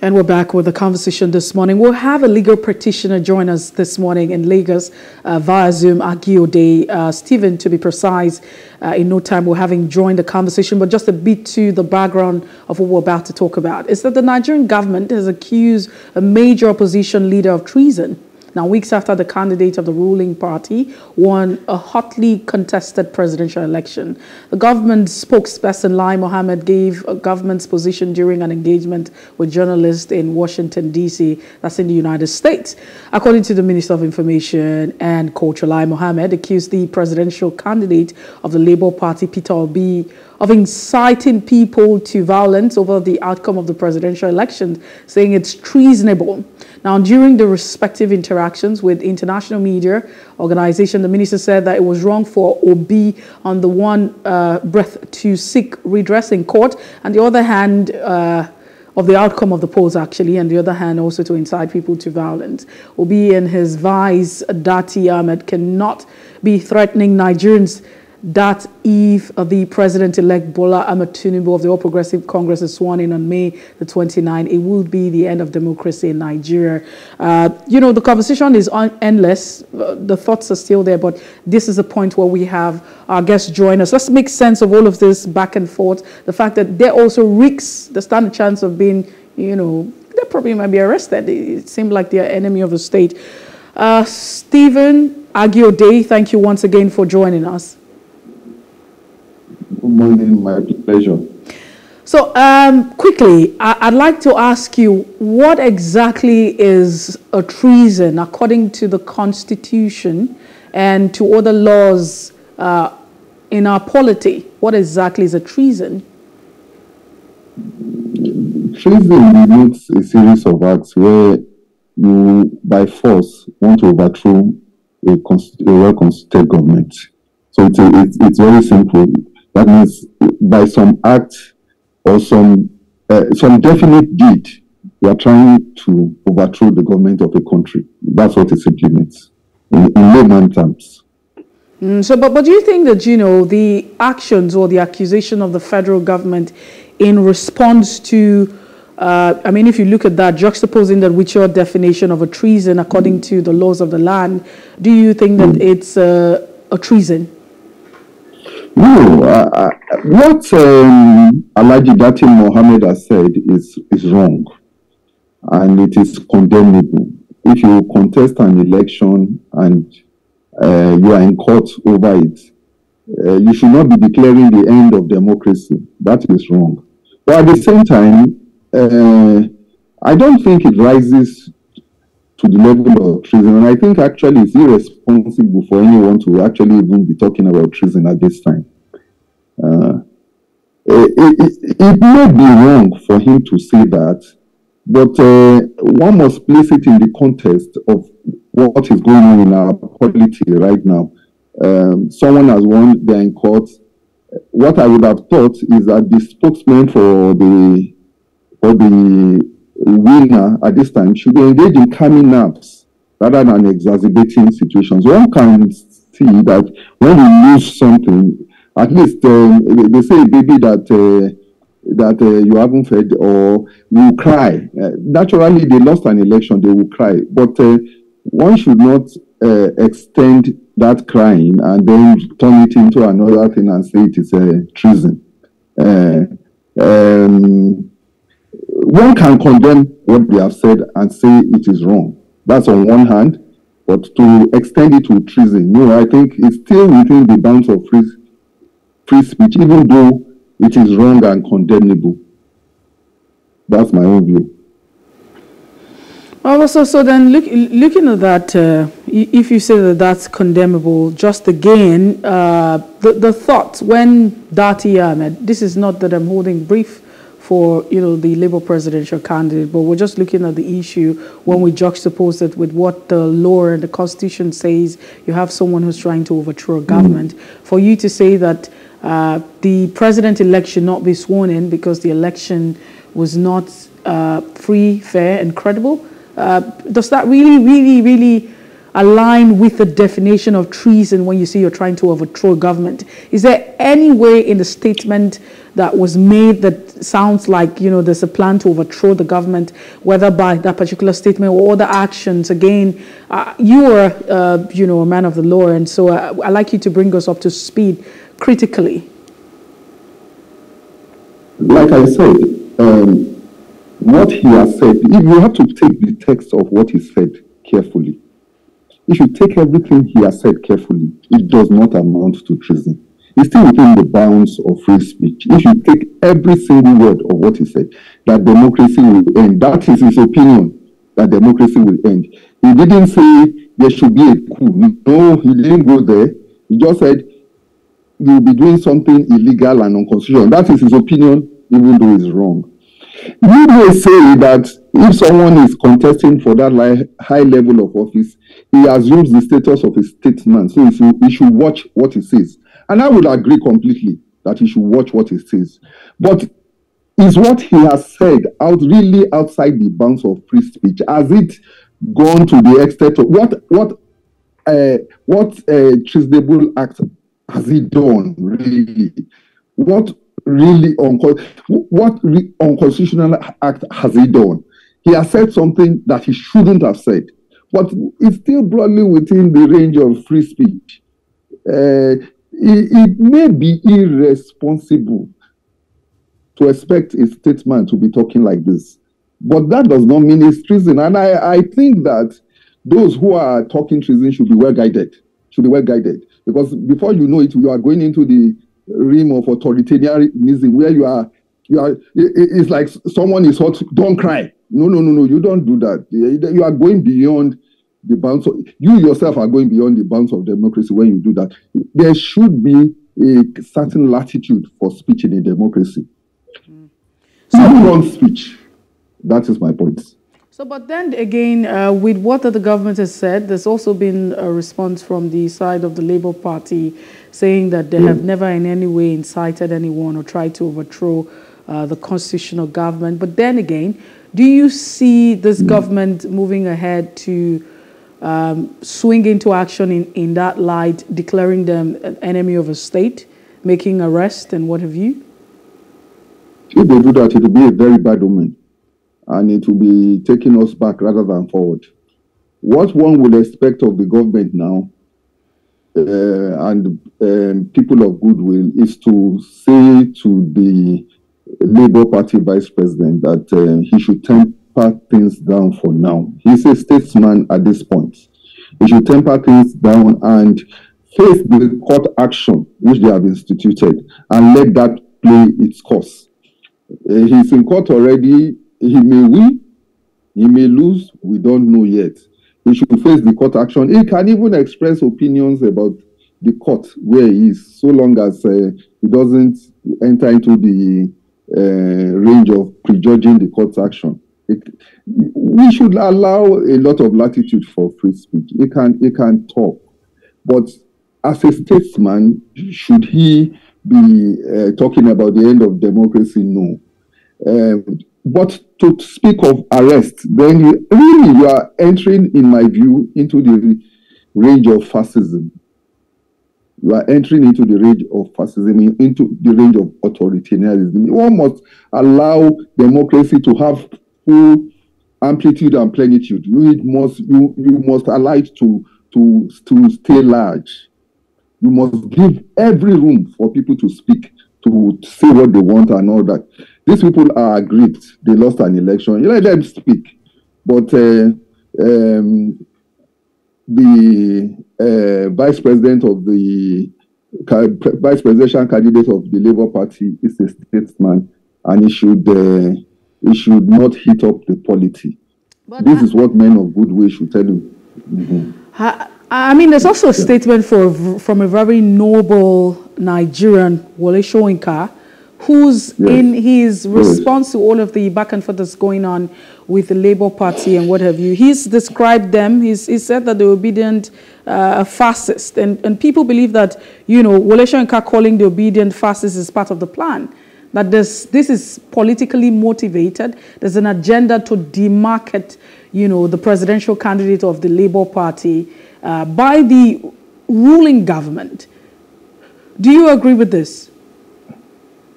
And we're back with the conversation this morning. We'll have a legal practitioner join us this morning in Lagos uh, via Zoom, Agiode, uh, Stephen, to be precise. Uh, in no time, we're having joined the conversation. But just a bit to the background of what we're about to talk about is that the Nigerian government has accused a major opposition leader of treason. Now, weeks after the candidate of the ruling party won a hotly contested presidential election, the government spokesperson Lai Mohammed gave a government's position during an engagement with journalists in Washington, D.C., that's in the United States. According to the Minister of Information and Culture, Lai Mohammed accused the presidential candidate of the Labour Party, Peter Obi, of inciting people to violence over the outcome of the presidential election, saying it's treasonable. Now, during the respective interactions with international media organization, the minister said that it was wrong for Obi on the one uh, breath to seek redress in court, and the other hand, uh, of the outcome of the polls, actually, and the other hand, also to incite people to violence. Obi and his vice, Datti Ahmed, cannot be threatening Nigerians that if the president-elect Bola Ahmed Tinubu of the All Progressive Congress is sworn in on May the 29th, it will be the end of democracy in Nigeria. Uh, you know, the conversation is endless. Uh, the thoughts are still there, but this is a point where we have our guests join us. Let's make sense of all of this back and forth. The fact that there also reeks, the stand chance of being, you know, they probably might be arrested. It seemed like they're enemy of the state. Uh, Stephen Agiode, thank you once again for joining us. Good morning, my pleasure. So, um, quickly, I- would like to ask you what exactly is a treason according to the Constitution and to other laws uh, in our polity? What exactly is a treason? Treason denotes a series of acts where you, by force, want to overthrow a, a well constituted government. So it's, a, it's, it's very simple. That means by some act or some uh, some definite deed, you are trying to overthrow the government of a country. That's what it simply means in, in layman terms. Mm, so, but, but do you think that, you know, the actions or the accusation of the federal government in response to, uh, I mean, if you look at that, juxtaposing that with your definition of a treason according to the laws of the land, do you think that mm. it's uh, a treason? No, uh, uh, what um, Alhaji Dati Mohammed has said is, is wrong and it is condemnable. If you contest an election and uh, you are in court over it, uh, you should not be declaring the end of democracy. That is wrong. But at the same time, uh, I don't think it rises to the level of treason. And I think actually it's irresponsible for anyone to actually even be talking about treason at this time. Uh, it, it, it, may be wrong for him to say that, but uh, one must place it in the context of what is going on in our polity right now. Um, someone has won, they're in court. What I would have thought is that the spokesman for the for the winner at this time should engage in calming naps rather than exacerbating situations. One can see that when we lose something, at least um, they say baby that uh, that uh, you haven't fed or will cry. Uh, naturally, they lost an election, they will cry. But uh, one should not uh, extend that crying and then turn it into another thing and say it is a treason. Uh, um, one can condemn what they have said and say it is wrong. That's on one hand, but to extend it to treason, no, I think it's still within the bounds of free, free speech, even though it is wrong and condemnable. That's my own view. Well, so, so then look, looking at that, uh, if you say that that's condemnable, just again, uh, the, the thought when Datti Ahmed, this is not that I'm holding brief for you know the Labour presidential candidate, but we're just looking at the issue when we juxtapose it with what the law and the constitution says. You have someone who's trying to overthrow a government. For you to say that uh, the president-elect should not be sworn in because the election was not uh, free, fair, and credible, uh, does that really, really, really align with the definition of treason when you say you're trying to overthrow government. Is there any way in the statement that was made that sounds like, you know, there's a plan to overthrow the government, whether by that particular statement or other actions? Again, uh, you are, uh, you know, a man of the law, and so uh, I'd like you to bring us up to speed critically. Like I said, um, what he has said, you have to take the text of what he said carefully. You take everything he has said carefully, it does not amount to treason. It's still within the bounds of free speech. You take every single word of what he said, that democracy will end. That is his opinion, that democracy will end. He didn't say there should be a coup. No, he didn't go there. He just said you'll be doing something illegal and unconstitutional. That is his opinion, even though it's wrong. You may say that if someone is contesting for that high level of office, he assumes the status of a statesman. So he should, watch what he says. And I would agree completely that he should watch what he says. But is what he has said out really outside the bounds of free speech? Has it gone to the extent of what what uh, what uh, treasonable act has he done really? What really what re- unconstitutional act has he done? He has said something that he shouldn't have said, but it's still broadly within the range of free speech. Uh, it, it may be irresponsible to expect a statesman to be talking like this, but that does not mean it's treason. And I, I think that those who are talking treason should be well guided, should be well guided, because before you know it, you are going into the realm of authoritarianism where you are you are it's like someone is hot don't cry. No no no no you don't do that. You are going beyond the bounds of you yourself are going beyond the bounds of democracy when you do that. There should be a certain latitude for speech in a democracy. Mm. so who speech that is my point so, but then again, uh, with what the government has said, there's also been a response from the side of the Labour Party saying that they have never in any way incited anyone or tried to overthrow uh, the constitutional government. But then again, do you see this government moving ahead to um, swing into action in, in that light, declaring them an enemy of a state, making arrests and what have you? If they do that, it will be a very bad omen and it will be taking us back rather than forward. What one would expect of the government now uh, and um, people of goodwill is to say to the Labour Party vice president that uh, he should temper things down for now. He's a statesman at this point. He should temper things down and face the court action which they have instituted and let that play its course. Uh, he's in court already he may win, he may lose, we don't know yet. He should face the court action. He can even express opinions about the court where he is, so long as uh, he doesn't enter into the uh, range of prejudging the court's action. It, we should allow a lot of latitude for free speech. He can, he can talk, but as a statesman, should he be uh, talking about the end of democracy? No. Um, but to speak of arrest, then you, really you are entering, in my view, into the range of fascism. You are entering into the range of fascism, into the range of authoritarianism. One must allow democracy to have full amplitude and plenitude. You must you, you must allow it to to to stay large. You must give every room for people to speak, to say what they want and all that. These people are aggrieved. They lost an election. You let them speak. But uh, um, the uh, vice president of the vice presidential candidate of the Labour Party is a statesman, and he should uh, he should not heat up the polity. But this I, is what men of goodwill should tell you. Mm-hmm. I, I, mean, there's also a statement for from a very noble Nigerian, Wole Soyinka, who's yes. in his response yes. to all of the back and forth that's going on with the Labour Party and what have you. He's described them, he's, he said that the Obidient uh, fascist. And, and people believe that, you know, Wole Soyinka calling the Obidient fascist is part of the plan. that this, this is politically motivated. There's an agenda to demarket, you know, the presidential candidate of the Labour Party uh, by the ruling government. Do you agree with this?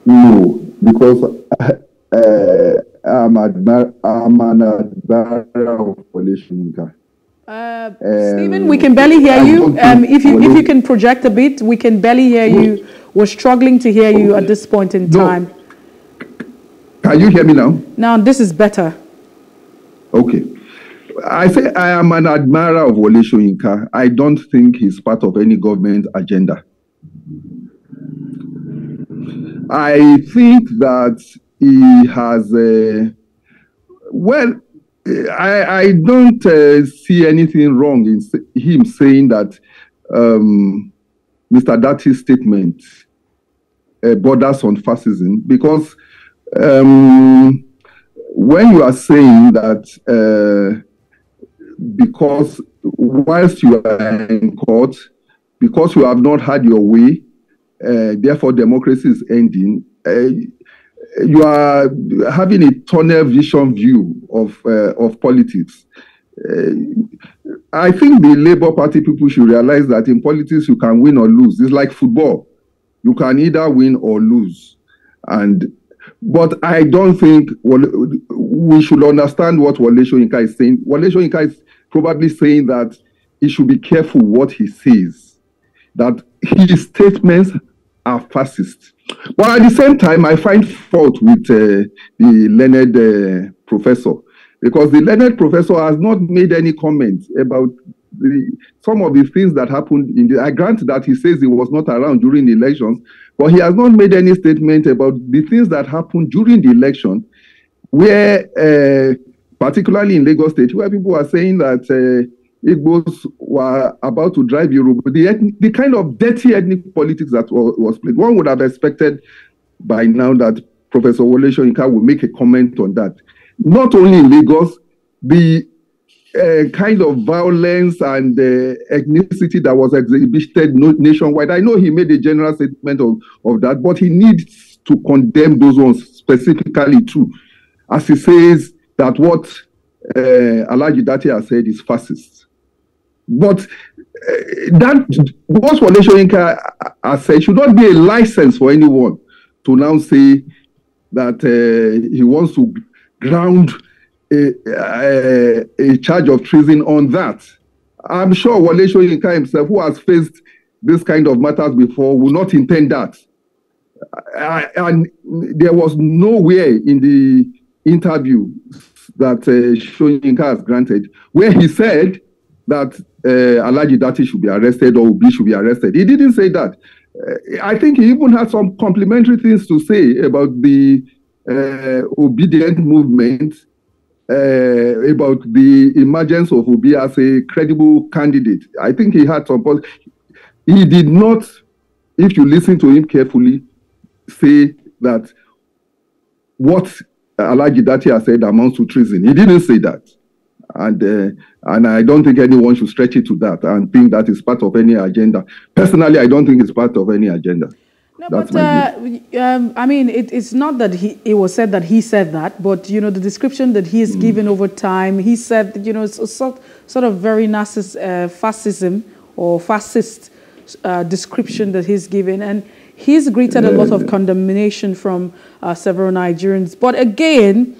No, because uh, I'm, admir- I'm an admirer of Soyinka. Uh, Stephen, we can barely hear you. Um, if you if you can project a bit, we can barely hear you. We're struggling to hear you at this point in time. No. Can you hear me now? Now this is better. Okay. I say I am an admirer of Wole Soyinka. I don't think he's part of any government agenda. I think that he has, uh, well, I, I don't uh, see anything wrong in him saying that um, Mr. Datti's statement uh, borders on fascism because um, when you are saying that uh, because whilst you are in court, because you have not had your way, uh, therefore democracy is ending. Uh, you are having a tunnel vision view of uh, of politics. Uh, I think the Labour Party people should realize that in politics you can win or lose. It's like football; you can either win or lose. And but I don't think we should understand what Wole Soyinka is saying. Wole Soyinka is probably saying that he should be careful what he says. That his statements are fascist. But at the same time, I find fault with uh, the learned uh, professor because the learned professor has not made any comment about the, some of the things that happened in the. I grant that he says he was not around during the elections, but he has not made any statement about the things that happened during the election, where, uh, particularly in Lagos State, where people are saying that uh, Igbos were about to drive Europe. The, ethnic, the kind of dirty ethnic politics that was, was played, one would have expected by now that Professor Wole Soyinka will make a comment on that. Not only in Lagos, the uh, kind of violence and uh, ethnicity that was exhibited nationwide. I know he made a general statement of, of that, but he needs to condemn those ones specifically too. As he says that what uh, Alhaji Datti has said is fascist. But uh, that what Wole Soyinka has said should not be a license for anyone to now say that uh, he wants to ground a, a, a, charge of treason on that. I'm sure Wole Soyinka himself, who has faced this kind of matters before, will not intend that. I, and there was nowhere in the interview that uh, has granted where he said that uh, Alhaji Dati should be arrested or Obi should be arrested. He didn't say that. Uh, I think he even had some complimentary things to say about the uh, obedient movement, uh, about the emergence of Obi as a credible candidate. I think he had some. He did not, if you listen to him carefully, say that what Alhaji Dati has said amounts to treason. He didn't say that and uh, and I don't think anyone should stretch it to that and think that is part of any agenda. Personally, I don't think it's part of any agenda. No, That's but uh, um, I mean, it, it's not that he it was said that he said that, but you know the description that he has mm. given over time. He said, that, you know, it's a sort sort of very narciss, uh, fascism or fascist uh, description that he's given, and he's greeted a lot of condemnation from uh, several Nigerians. But again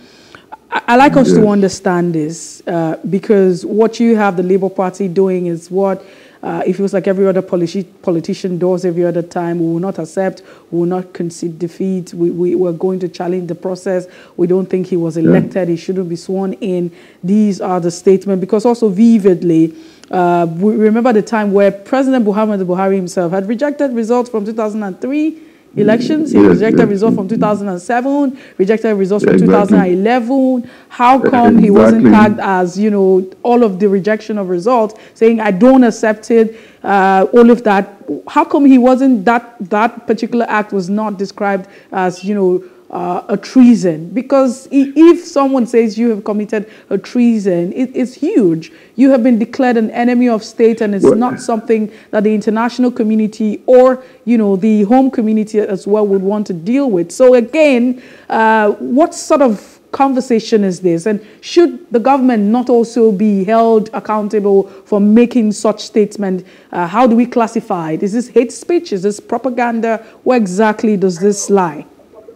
I, like us to understand this uh, because what you have the Labour Party doing is what uh, it feels like every other politi- politician does every other time. We will not accept, we will not concede defeat. We, we, we're going to challenge the process. We don't think he was elected, yeah. he shouldn't be sworn in. These are the statements because also vividly, uh, we remember the time where President Muhammad Buhari himself had rejected results from 2003 elections. He yes, rejected yes. results from 2007, rejected results from exactly. 2011. How come exactly. he wasn't tagged as, you know, all of the rejection of results, saying, I don't accept it, uh, all of that. How come he wasn't, that, that particular act was not described as, you know, uh, a treason because if someone says you have committed a treason, it, it's huge. You have been declared an enemy of state, and it's well, not something that the international community or you know the home community as well would want to deal with. So again, uh, what sort of conversation is this? And should the government not also be held accountable for making such statement? Uh, how do we classify it? Is this hate speech? Is this propaganda? Where exactly does this lie?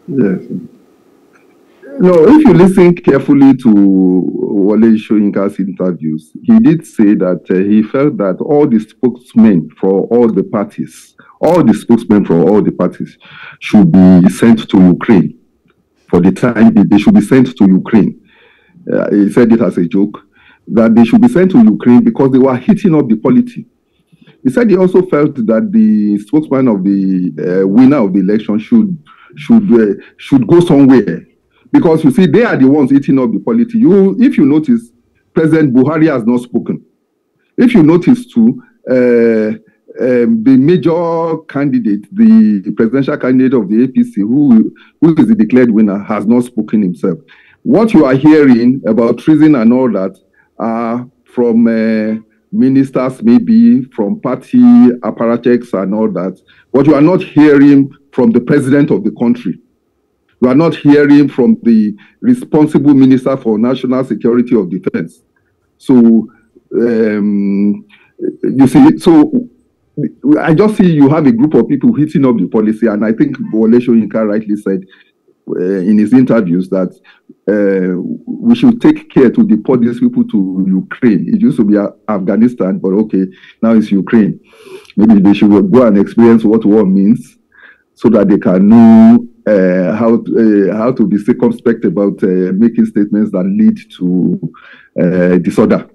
Yes. No, if you listen carefully to Wole Soyinka's interviews, he did say that uh, he felt that all the spokesmen for all the parties, all the spokesmen for all the parties should be sent to Ukraine. For the time they should be sent to Ukraine. Uh, he said it as a joke that they should be sent to Ukraine because they were heating up the polity. He said he also felt that the spokesman of the uh, winner of the election should should uh, should go somewhere because you see they are the ones eating up the polity. You, if you notice, President Buhari has not spoken. If you notice too, uh, um, the major candidate, the presidential candidate of the APC, who who is the declared winner, has not spoken himself. What you are hearing about treason and all that are from uh, ministers, maybe from party apparatchiks and all that. What you are not hearing from the president of the country. We are not hearing from the responsible minister for national security of defense. So, um, you see, so I just see you have a group of people hitting up the policy, and I think Wole rightly said uh, in his interviews that uh, we should take care to deport these people to Ukraine. It used to be Afghanistan, but okay, now it's Ukraine. Maybe they should go and experience what war means so that they can know uh, how to, uh, how to be circumspect about uh, making statements that lead to uh, disorder.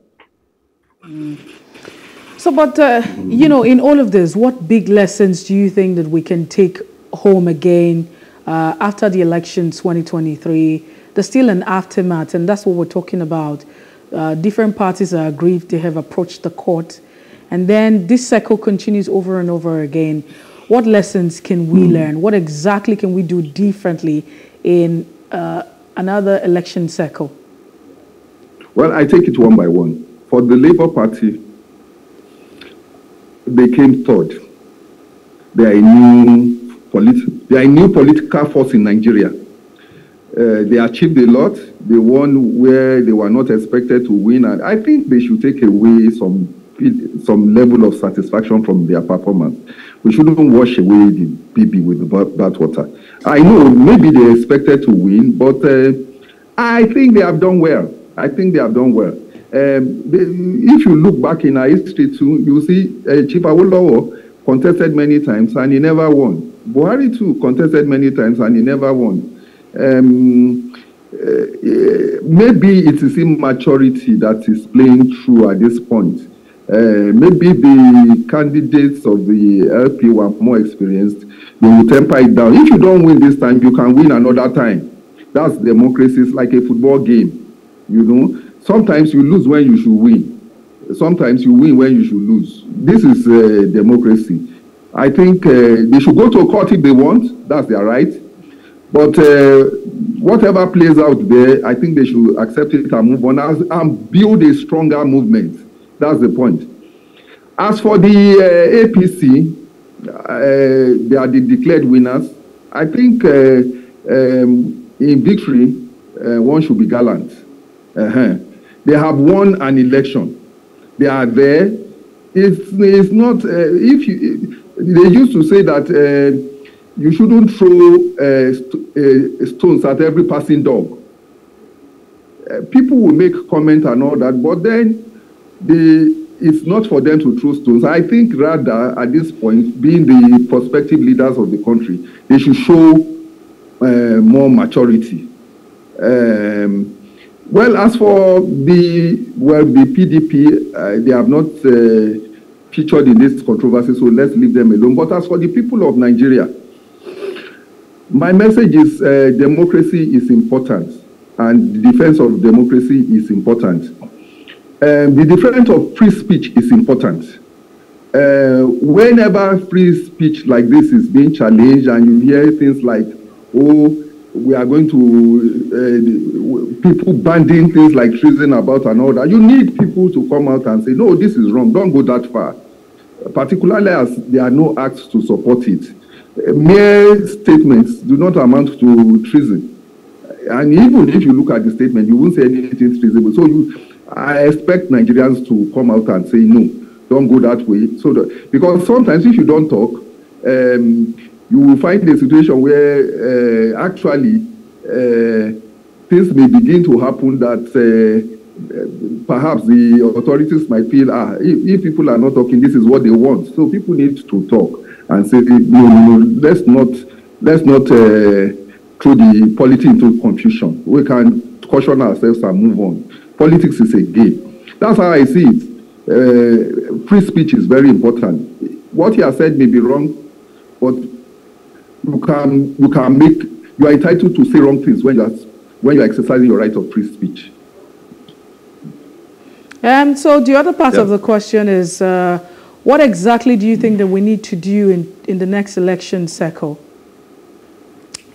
So, but uh, you know, in all of this, what big lessons do you think that we can take home again uh, after the election 2023? There's still an aftermath, and that's what we're talking about. different parties are aggrieved; they have approached the court, and then this cycle continues over and over again. What lessons can we mm. learn? What exactly can we do differently in uh, another election cycle? Well, I take it one by one. For the Labour Party, they came third. They are a new, polit- they are a new political force in Nigeria. Uh, they achieved a lot. They won where they were not expected to win, and I think they should take away some some level of satisfaction from their performance. We shouldn't wash away the baby with that water. I know maybe they expected to win, but uh, I think they have done well. I think they have done well. Um, they, if you look back in our history too, you see uh, Chief Awolowo contested many times and he never won. Buhari too contested many times and he never won. Um, uh, maybe it is immaturity that is playing through at this point. Uh, maybe the candidates of the LP were more experienced. They will temper it down. If you don't win this time, you can win another time. That's democracy. It's like a football game. You know, sometimes you lose when you should win. Sometimes you win when you should lose. This is uh, democracy. I think uh, they should go to a court if they want. That's their right. But uh, whatever plays out there, I think they should accept it and move on and build a stronger movement. That's the point. As for the uh, APC, uh, they are the declared winners. I think uh, um, in victory, uh, one should be gallant. Uh-huh. They have won an election. They are there. It's, it's not, uh, if you, they used to say that you shouldn't throw st stones at every passing dog. people will make comment and all that, but then they, it's not for them to throw stones. I think rather at this point, being the prospective leaders of the country, they should show uh, more maturity. Um, well, as for the well, the PDP, uh, they have not uh, featured in this controversy, so let's leave them alone. But as for the people of Nigeria, my message is uh, democracy is important, and the defense of democracy is important. Um, the difference of free speech is important. Uh, whenever free speech like this is being challenged and you hear things like, oh, we are going to uh, people banding things like treason about and all that. You need people to come out and say, no, this is wrong. Don't go that far. Particularly as there are no acts to support it. Uh, mere statements do not amount to treason. And even if you look at the statement, you won't say anything treasonable. So you, I expect Nigerians to come out and say, no, don't go that way. So that, because sometimes if you don't talk, um, you will find a situation where uh, actually uh, things may begin to happen that uh, perhaps the authorities might feel, ah, if, if, people are not talking, this is what they want. So people need to talk and say, no, no, no let's not, let's not uh, throw the politics into confusion. We can caution ourselves and move on. Politics is a game. That's how I see it. Uh, free speech is very important. What he has said may be wrong, but you can you can make you are entitled to say wrong things when you are when you are exercising your right of free speech. Um, so the other part yeah. of the question is, uh, what exactly do you think that we need to do in, in the next election cycle?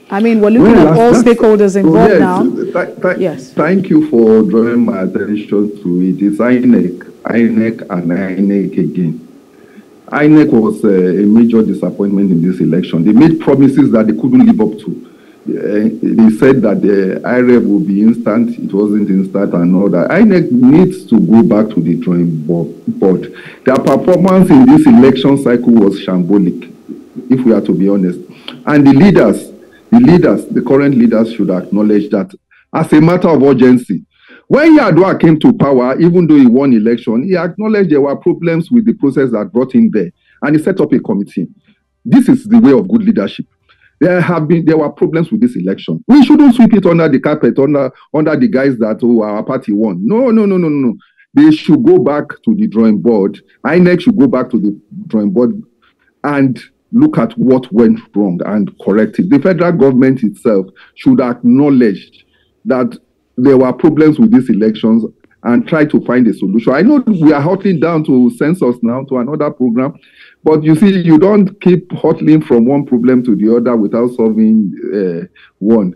I mean, we're looking well, at all stakeholders involved yes, now. Th th yes. Thank you for drawing my attention to it. It's INEC, INEC and INEC again. INEC was uh, a major disappointment in this election. They made promises that they couldn't live up to. Uh, they said that the IREV will be instant. It wasn't instant and all that. INEC needs to go back to the drawing board. Their performance in this election cycle was shambolic, if we are to be honest. And the leaders, the leaders, the current leaders should acknowledge that as a matter of urgency, when Yar'Adua came to power, even though he won election, he acknowledged there were problems with the process that brought him there, and he set up a committee. This is the way of good leadership. There have been there were problems with this election. We shouldn't sweep it under the carpet under under the guys that oh, our party won. No, no, no, no, no. They should go back to the drawing board. INEC should go back to the drawing board and look at what went wrong and correct it. The federal government itself should acknowledge that there were problems with these elections and try to find a solution. I know we are hurtling down to census now to another program, but you see, you don't keep hurtling from one problem to the other without solving uh, one.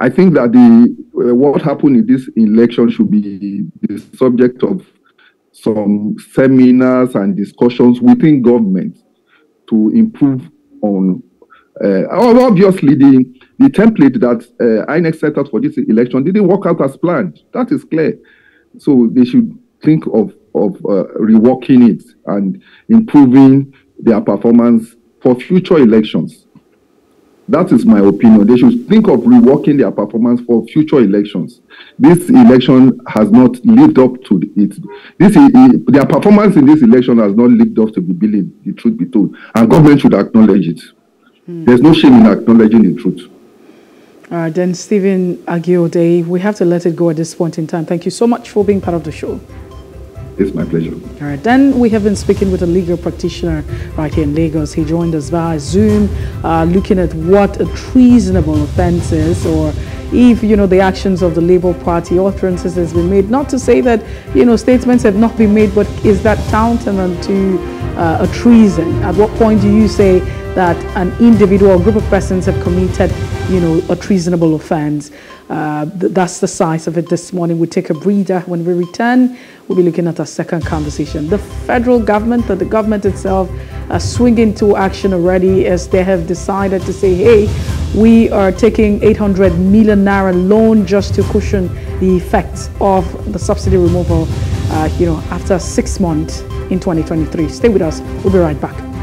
I think that the uh, what happened in this election should be the subject of some seminars and discussions within government to improve on. Uh, obviously, the the template that uh, INEC set out for this election didn't work out as planned. That is clear. So they should think of, of uh, reworking it and improving their performance for future elections. That is my opinion. They should think of reworking their performance for future elections. This election has not lived up to it. This their performance in this election has not lived up to the billing. The truth be told, and government should acknowledge it. Mm. There's no shame in acknowledging the truth. Uh, then Stephen Agiodei, we have to let it go at this point in time. Thank you so much for being part of the show. It's my pleasure. All right, then we have been speaking with a legal practitioner right here in Lagos. He joined us via Zoom, uh, looking at what a treasonable offense is, or if you know the actions of the Labour Party utterances has been made. Not to say that you know statements have not been made, but is that tantamount to uh, a treason? At what point do you say that an individual or group of persons have committed, you know, a treasonable offense. Uh, th that's the size of it this morning. We take a breather. When we return, we'll be looking at our second conversation. The federal government, the government itself, are swinging to action already as they have decided to say, hey, we are taking 800 million naira loan just to cushion the effects of the subsidy removal, uh, you know, after six months in 2023. Stay with us. We'll be right back.